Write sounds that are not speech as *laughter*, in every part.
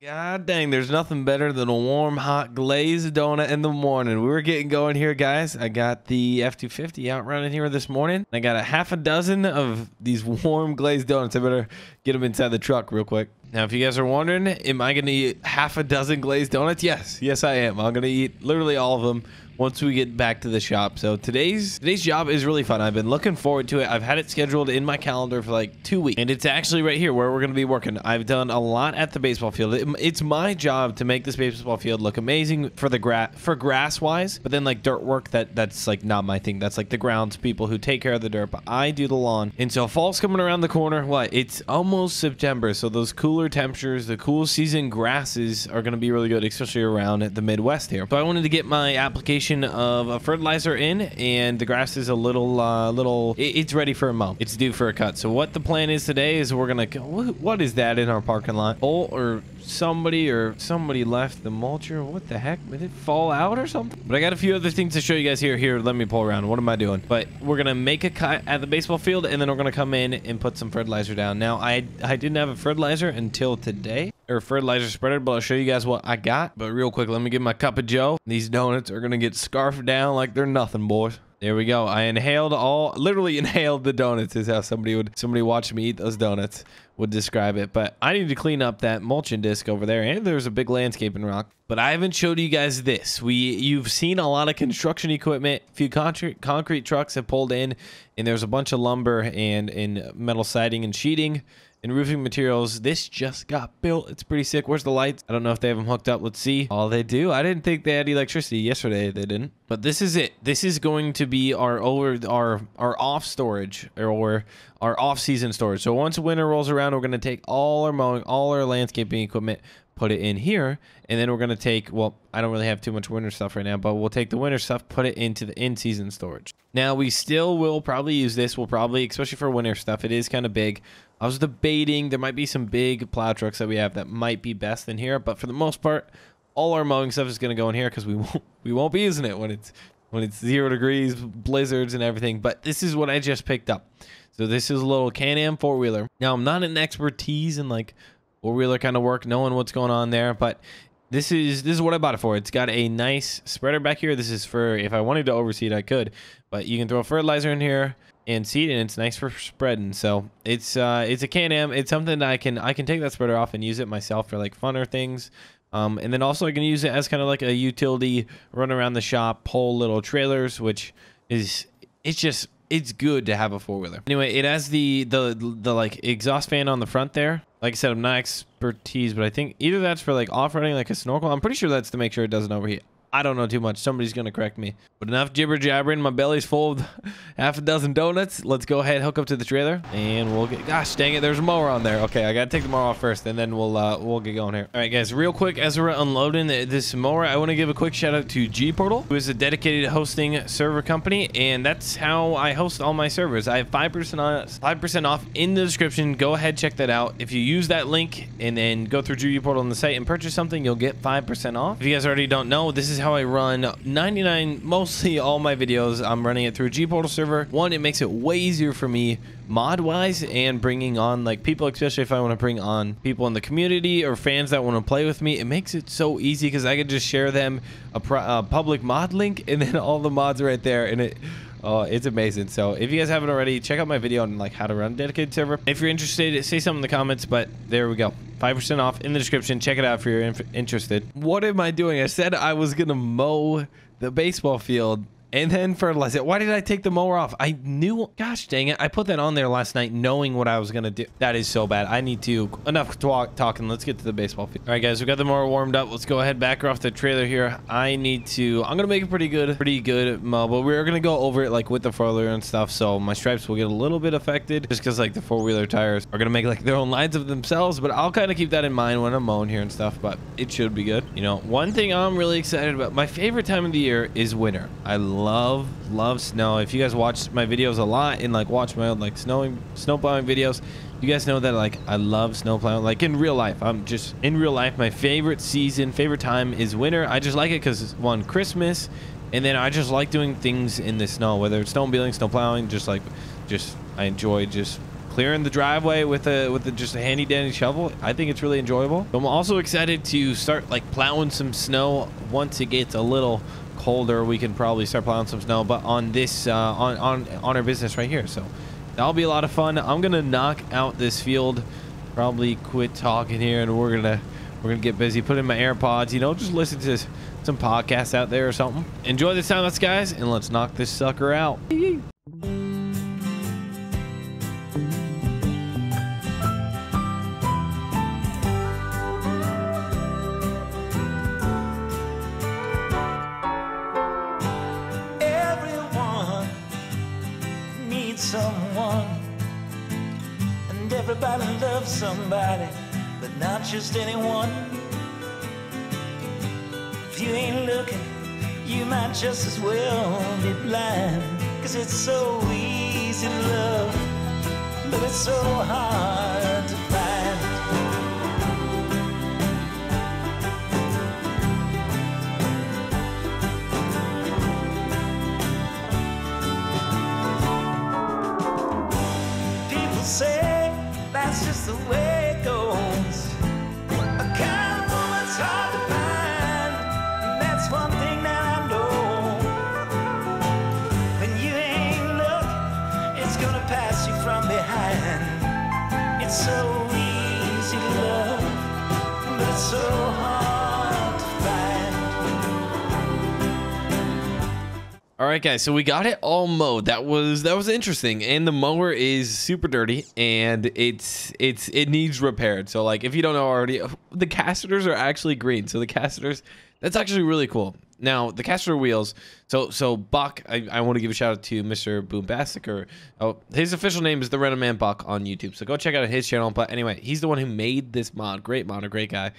God dang, there's nothing better than a warm, hot glazed donut in the morning. We were getting going here, guys. I got the F-250 out running here this morning. I got a half a dozen of these warm glazed donuts. I better get them inside the truck real quick. Now, if you guys are wondering, am I going to eat half a dozen glazed donuts? Yes. Yes, I am. I'm going to eat literally all of them once we get back to the shop. So today's today's job is really fun. I've been looking forward to it. I've had it scheduled in my calendar for like two weeks. And it's actually right here where we're going to be working. I've done a lot at the baseball field. It, it's my job to make this baseball field look amazing for the grass for grass wise. But then like dirt work, that that's like not my thing. That's like the grounds people who take care of the dirt. But I do the lawn. And so fall's coming around the corner. What? It's almost September. So those cooler temperatures, the cool season grasses are going to be really good, especially around at the Midwest here. So I wanted to get my application of a fertilizer in and the grass is a little uh, little it's ready for a mow. It's due for a cut. So what the plan is today is we're gonna what is that in our parking lot? Oh or somebody or somebody left the mulcher? What the heck? Did it fall out or something? But i got a few other things to show you guys here. Here let me pull around. What am i doing? But we're gonna make a cut at the baseball field and then we're gonna come in and put some fertilizer down. Now i i didn't have a fertilizer until today or fertilizer spreader, but I'll show you guys what I got. But real quick, let me get my cup of joe. These donuts are going to get scarfed down like they're nothing, boys. There we go. I inhaled all, literally *laughs* inhaled the donuts is how somebody would, somebody watch me eat those donuts would describe it. But I need to clean up that mulching disc over there. And there's a big landscaping rock. But I haven't showed you guys this. We, you've seen a lot of construction equipment. A few concrete, concrete trucks have pulled in. And there's a bunch of lumber and, and metal siding and sheeting and roofing materials. This just got built. It's pretty sick. Where's the lights? I don't know if they have them hooked up. Let's see. All they do. I didn't think they had electricity yesterday. They didn't. But this is it. This is going to be our over our our off storage or our off season storage. So once winter rolls around, we're going to take all our mowing, all our landscaping equipment, put it in here and then we're going to take well i don't really have too much winter stuff right now but we'll take the winter stuff put it into the in-season storage. Now we still will probably use this. We'll probably especially for winter stuff it is kind of big. I was debating there might be some big plow trucks that we have that might be best in here but for the most part all our mowing stuff is going to go in here because we *laughs* won't we won't be using it when it's when it's zero degrees blizzards and everything but this is what i just picked up. So this is a little can-am four-wheeler. Now i'm not an expertise in like four-wheeler kind of work, knowing what's going on there. But this is this is what I bought it for. It's got a nice spreader back here. This is for if I wanted to overseed, I could. But you can throw fertilizer in here and seed, and it's nice for spreading. So it's uh, it's a Can-Am. It's something that I can I can take that spreader off and use it myself for like funner things. Um, and then also I can use it as kind of like a utility, run around the shop, pull little trailers, which is it's just it's good to have a four wheeler. Anyway, it has the the the like exhaust fan on the front there. Like I said, I'm not expertise, but I think either that's for like off-roading, like a snorkel. I'm pretty sure that's to make sure it doesn't overheat. I don't know too much. Somebody's going to correct me. But enough jibber jabbering. My belly's full of *laughs* half a dozen donuts. Let's go ahead, hook up to the trailer, and we'll get. Gosh, dang it! There's a mower on there. Okay, I gotta take the mower off first, and then we'll uh, we'll get going here. All right, guys. Real quick, as we're unloading this mower, I want to give a quick shout out to G Portal, who is a dedicated hosting server company, and that's how I host all my servers. I have five percent on five percent off in the description. Go ahead, check that out. If you use that link and then go through G Portal on the site and purchase something, you'll get five percent off. If you guys already don't know, this is how I run 99 mostly all my videos. I'm running it through gportal server. One it makes it way easier for me mod wise and bringing on like people especially if i want to bring on people in the community or fans that want to play with me it makes it so easy because i can just share them a, a, public mod link and then all the mods right there and it Oh, it's amazing. So if you guys haven't already, check out my video on like how to run a dedicated server. If you're interested, say something in the comments, but there we go. 5% off in the description. Check it out if you're interested. What am I doing? I said I was going to mow the baseball field and then fertilize it. Why did I take the mower off? I knew, gosh dang it. I put that on there last night knowing what I was going to do. That is so bad. I need to, enough talk, talking. Let's get to the baseball field. All right, guys, we got the mower warmed up. Let's go ahead, back off the trailer here. I need to, I'm going to make a pretty good, pretty good mow, but we're going to go over it like with the four-wheeler and stuff. So my stripes will get a little bit affected just because like the four-wheeler tires are going to make like their own lines of themselves, but I'll kind of keep that in mind when I'm mowing here and stuff, but it should be good. You know, one thing I'm really excited about, my favorite time of the year is winter. I love, love love snow. If you guys watch my videos a lot and like watch my own like snowing, snow plowing videos, you guys know that like I love snow plowing. Like in real life, I'm just in real life. My favorite season, favorite time is winter. I just like it because one Christmas, and then I just like doing things in the snow, whether it's snowmobiling, snow plowing, just like, just I enjoy just clearing the driveway with a with a, just a handy dandy shovel. I think it's really enjoyable. I'm also excited to start like plowing some snow once it gets a little colder. We can probably start plowing some snow, but on this uh, on on on our business right here. So that'll be a lot of fun. I'm gonna knock out this field. Probably quit talking here, and we're gonna we're gonna get busy. Put in my AirPods. You know, just listen to some podcasts out there or something. Enjoy this time, us guys, and let's knock this sucker out. Someone. And everybody loves somebody but not just anyone. If you ain't looking you might just as well be blind. Cause it's so easy to love but it's so hard that's All right, guys. So we got it all mowed. That was that was interesting. And the mower is super dirty, and it's it's it needs repaired. So like, if you don't know already, the casters are actually green. So the casters, that's actually really cool. Now the caster wheels. So so Buck, I, I want to give a shout out to Mr. Boombastic, or oh, his official name is the Random Man Buck on YouTube. So go check out his channel. But anyway, he's the one who made this mod. Great mod, a great guy.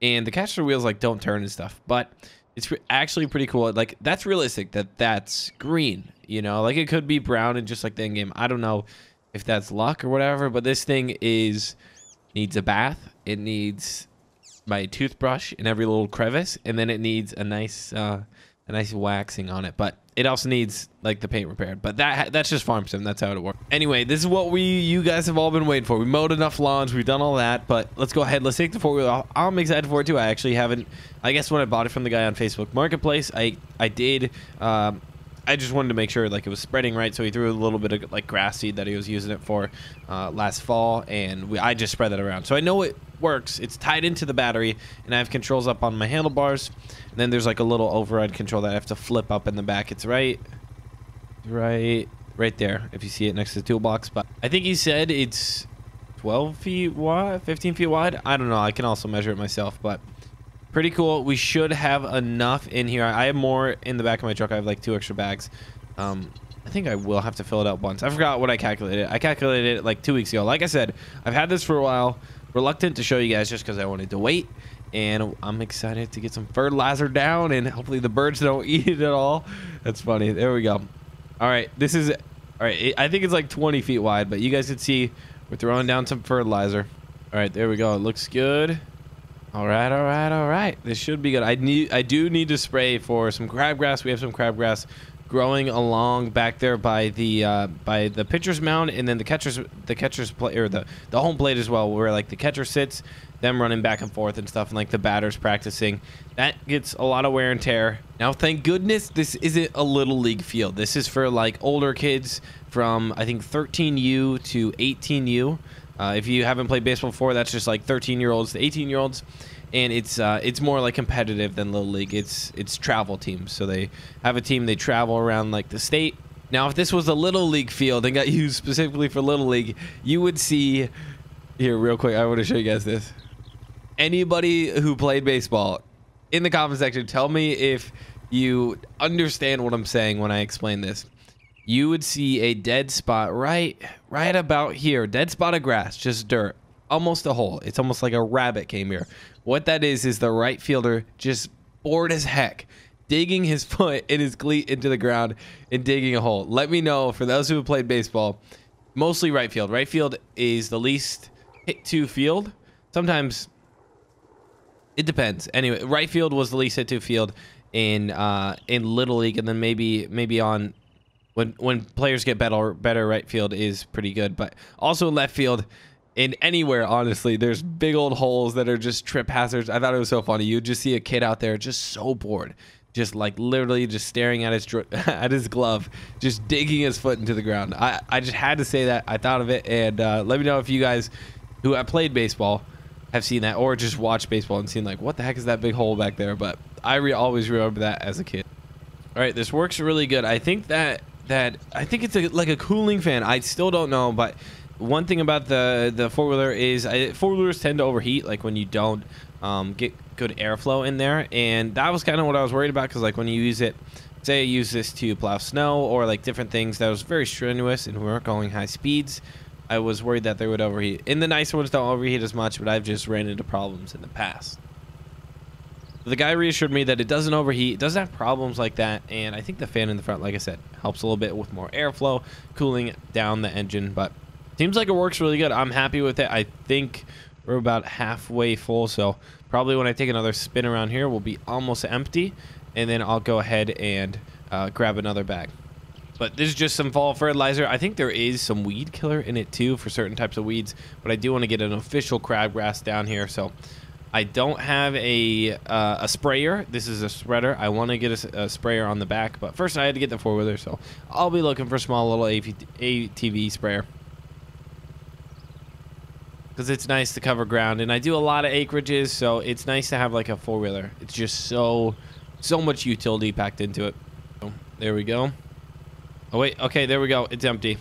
And the caster wheels like don't turn and stuff, but it's actually pretty cool. Like that's realistic that that's green. You know, like it could be brown and just like the in game. I don't know if that's luck or whatever, but this thing is needs a bath. It needs my toothbrush in every little crevice, and then it needs a nice uh, a nice waxing on it. But it also needs like the paint repaired. But that that's just farm sim. That's how it works. Anyway, this is what we you guys have all been waiting for. We mowed enough lawns. We've done all that. But let's go ahead. Let's take the four wheel. Off. I'm excited for it too. I actually haven't. I guess when I bought it from the guy on Facebook Marketplace, I I did. Um, I just wanted to make sure like it was spreading right, so he threw a little bit of like grass seed that he was using it for uh, last fall, and we, I just spread that around. So I know it works. It's tied into the battery, and I have controls up on my handlebars. And then there's like a little override control that I have to flip up in the back. It's right, right, right there. If you see it next to the toolbox, but I think he said it's 12 feet wide, 15 feet wide. I don't know. I can also measure it myself, but pretty cool. We should have enough in here. I have more in the back of my truck. I have like two extra bags. Um, I think I will have to fill it up once. I forgot what I calculated. I calculated it like two weeks ago. Like I said, I've had this for a while. Reluctant to show you guys just because I wanted to wait. And I'm excited to get some fertilizer down and hopefully the birds don't *laughs* eat it at all. That's funny. There we go. All right. This is, all right. I think it's like 20 feet wide, but you guys can see we're throwing down some fertilizer. All right. There we go. It looks good. All right, all right, all right. This should be good. I need, I do need to spray for some crabgrass. We have some crabgrass growing along back there by the uh, by the pitcher's mound, and then the catcher's the catcher's plate or the the home plate as well, where like the catcher sits, them running back and forth and stuff, and like the batters practicing. That gets a lot of wear and tear. Now, thank goodness this isn't a little league field. This is for like older kids from I think 13U to 18U. Uh, if you haven't played baseball before, that's just like 13 year olds to 18 year olds, and it's uh, it's more like competitive than little league. It's it's travel teams, so they have a team they travel around like the state. Now, if this was a little league field and got *laughs* used specifically for little league, you would see here real quick. I want to show you guys this. Anybody who played baseball in the comment section, tell me if you understand what I'm saying when I explain this you would see a dead spot right right about here dead spot of grass just dirt almost a hole. It's almost like a rabbit came here. What that is is the right fielder just bored as heck digging his *laughs* foot and his cleat into the ground and digging a hole. Let me know for those who have played baseball mostly right field. Right field is the least hit to field. Sometimes it depends. Anyway right field was the least hit to field in uh in little league and then maybe maybe on when when players get better better right field is pretty good. But also left field in anywhere honestly there's big old holes that are just trip hazards. I thought it was so funny. You just see a kid out there just so bored just like literally just staring at his *laughs* at his glove just digging his foot into the ground. I i just had to say that. I thought of it and uh, let me know if you guys who have played baseball have seen that or just watched baseball and seen like what the heck is that big hole back there? But i re- always remember that as a kid. All right, this works really good. I think that that I think it's a, like a cooling fan. I still don't know, but one thing about the the four wheeler is four wheelers tend to overheat, like when you don't um, get good airflow in there, and that was kind of what I was worried about because like when you use it, say I use this to plow snow or like different things that was very strenuous and we weren't going high speeds. I was worried that they would overheat. In the nicer ones don't overheat as much, but I've just ran into problems in the past. The guy reassured me that it doesn't overheat, it doesn't have problems like that, and I think the fan in the front, like I said, helps a little bit with more airflow, cooling down the engine, but seems like it works really good. I'm happy with it. I think we're about halfway full, so probably when I take another spin around here, we'll be almost empty, and then I'll go ahead and uh, grab another bag. But this is just some fall fertilizer. I think there is some weed killer in it too for certain types of weeds, but I do want to get an official crabgrass down here, so I don't have a uh, a sprayer. This is a spreader. I want to get a, a, sprayer on the back, but first I had to get the four wheeler, so I'll be looking for a small little ATV sprayer because it's nice to cover ground, and I do a lot of acreages, so it's nice to have like a four wheeler. It's just so so much utility packed into it. There we go. Oh wait, okay, there we go. It's empty.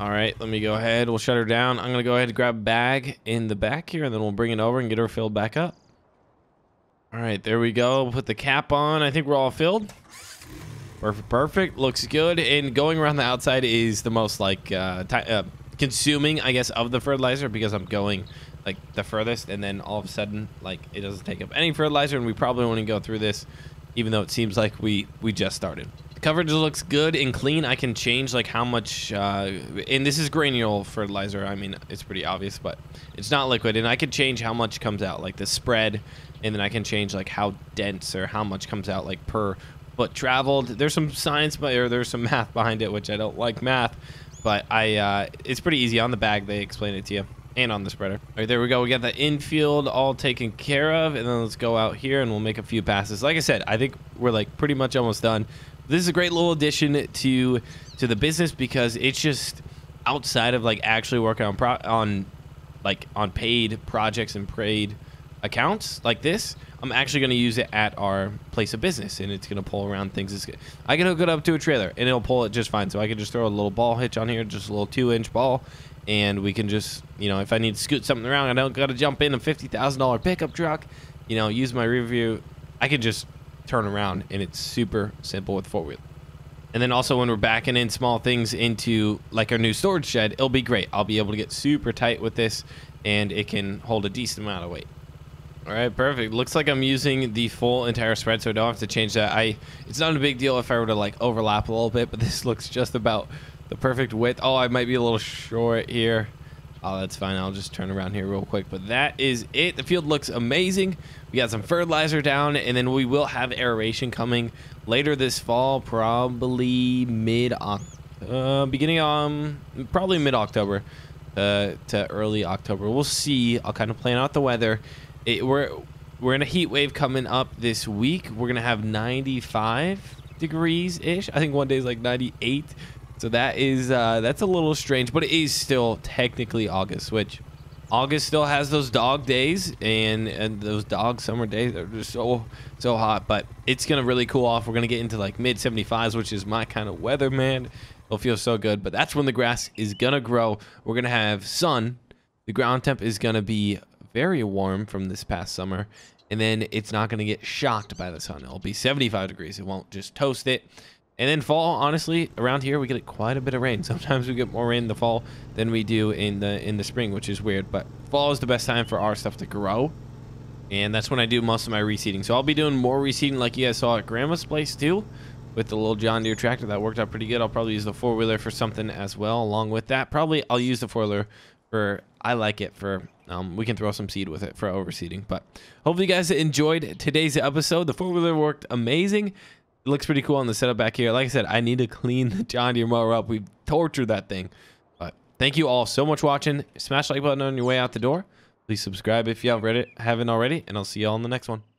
All right, let me go ahead. We'll shut her down. I'm going to go ahead and grab a bag in the back here, and then we'll bring it over and get her filled back up. All right, there we go. Put the cap on. I think we're all filled. Perfect, perfect. Looks good. And going around the outside is the most, like, uh, uh, consuming, I guess, of the fertilizer because I'm going, like, the furthest. And then all of a sudden, like, it doesn't take up any fertilizer, and we probably want to go through this, even though it seems like we, we just started The coverage looks good and clean. I can change like how much, uh, and this is granule fertilizer. I mean, it's pretty obvious, but it's not liquid. And I can change how much comes out, like the spread, and then I can change like how dense or how much comes out like per foot traveled. There's some science, but or there's some *laughs* math behind it, which I don't like math, but I, uh, it's pretty easy on the bag. They explain it to you and on the spreader. All right, there we go. We got the infield all taken care of, and then let's go out here and we'll make a few passes. Like I said, I think we're like pretty much almost done. This is a great little addition to to the business because it's just outside of like actually working on pro- on like on paid projects and paid accounts like this. I'm actually going to use it at our place of business, and it's going to pull around things. It's, I can hook it up to a trailer, and it'll pull it just fine. So I can just throw a little ball hitch on here, just a little two-inch ball, and we can just, you know, if I need to scoot something around, I don't got to jump in a fifty thousand dollar pickup truck. You know, use my rear view. I can just turn around, and it's super simple with four wheel. And then also when we're backing in small things into like our new storage shed, it'll be great. I'll be able to get super tight with this, and it can hold a decent amount of weight. All right, perfect. Looks like I'm using the full entire spread, so I don't have to change that. I It's not a big deal if I were to like overlap a little bit, but *laughs* this looks just about the perfect width. Oh, I might be a little short here. Oh, that's fine. I'll just turn around here real quick. But that is it. The field looks amazing. We got some fertilizer down, and then we will have aeration coming later this fall, probably mid uh, beginning um probably mid October uh, to early October. We'll see. I'll kind of plan out the weather. It, we're we're in a heat wave coming up this week. We're gonna have 95 degrees ish. I think one day is like 98. So that is uh, that's a little strange, but it is still technically August, which August still has those dog days and and those dog summer days. They're just so so hot, but it's gonna really cool off. We're gonna get into like mid 75s, which is my kind of weather, man. It'll feel so good. But that's when the grass is gonna grow. We're gonna have sun. The ground temp is gonna be very warm from this past summer, and then it's not gonna get shocked by the sun. It'll be 75 degrees. It won't just toast it. And then fall, honestly, around here we get quite a bit of rain. *laughs* Sometimes we get more rain in the fall than we do in the in the spring, which is weird. But fall is the best time for our stuff to grow. And that's when I do most of my reseeding. So I'll be doing more reseeding like you guys saw at Grandma's place too. With the little John Deere tractor. That worked out pretty good. I'll probably use the four-wheeler for something as well along with that. Probably I'll use the four-wheeler for, I like it for, um, we can throw some seed with it for overseeding. But hopefully you guys enjoyed today's episode. The four-wheeler worked amazing It looks pretty cool on the setup back here. Like I said, I need to *laughs* clean the John Deere mower up. We've tortured that thing. But thank you all so much for watching. Smash like button on your way out the door. Please subscribe if you haven't haven't already, and I'll see you all in the next one.